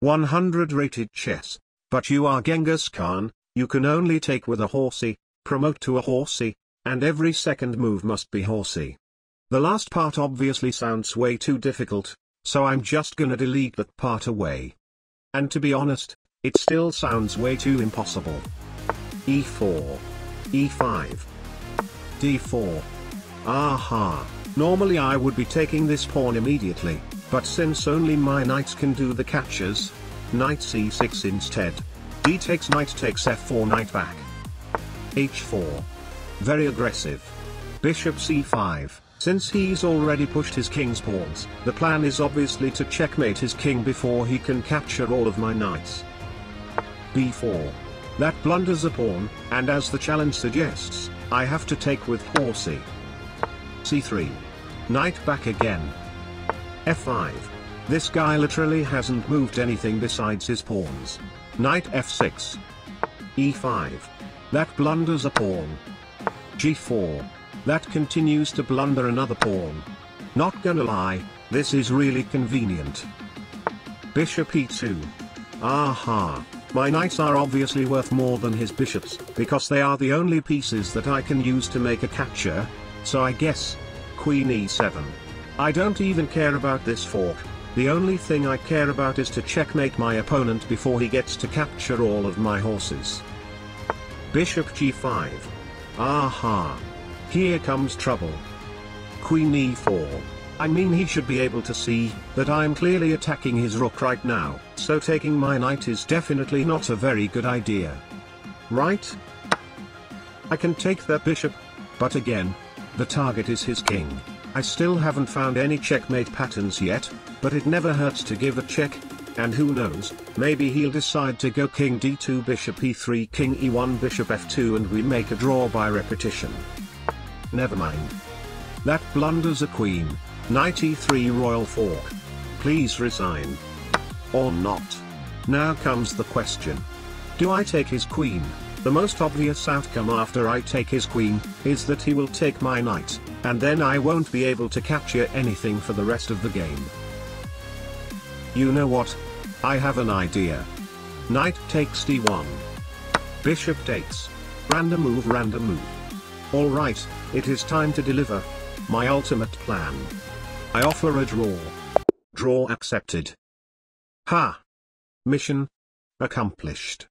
100 rated chess. But you are Genghis Khan, you can only take with a horsey, promote to a horsey, and every second move must be horsey. The last part obviously sounds way too difficult, so I'm just gonna delete that part away. And to be honest, it still sounds way too impossible. E4. E5. D4. Aha. Normally I would be taking this pawn immediately, but since only my knights can do the captures, knight c6 instead. d takes knight takes f4 knight back. h4. Very aggressive. Bishop c5. Since he's already pushed his king's pawns, the plan is obviously to checkmate his king before he can capture all of my knights. b4. That blunders a pawn, and as the challenge suggests, I have to take with horsey. c3. Knight back again. F5. This guy literally hasn't moved anything besides his pawns. Knight f6. e5. That blunders a pawn. g4. That continues to blunder another pawn. Not gonna lie, this is really convenient. Bishop e2. Aha. My knights are obviously worth more than his bishops, because they are the only pieces that I can use to make a capture, so I guess, Queen e7. I don't even care about this fork, the only thing I care about is to checkmate my opponent before he gets to capture all of my horses. Bishop g5. Aha. Here comes trouble. Queen e4. I mean he should be able to see, that I'm clearly attacking his rook right now, so taking my knight is definitely not a very good idea. Right? I can take that bishop, but again, the target is his king. I still haven't found any checkmate patterns yet, but it never hurts to give a check, and who knows, maybe he'll decide to go king d2 bishop e3 king e1 bishop f2 and we make a draw by repetition. Never mind. That blunders a queen, knight e3 royal fork. Please resign. Or not. Now comes the question. Do I take his queen? The most obvious outcome after I take his queen, is that he will take my knight, and then I won't be able to capture anything for the rest of the game. You know what? I have an idea. Knight takes d1. Bishop takes. Random move random move. Alright, it is time to deliver. My ultimate plan. I offer a draw. Draw accepted. Ha! Mission accomplished.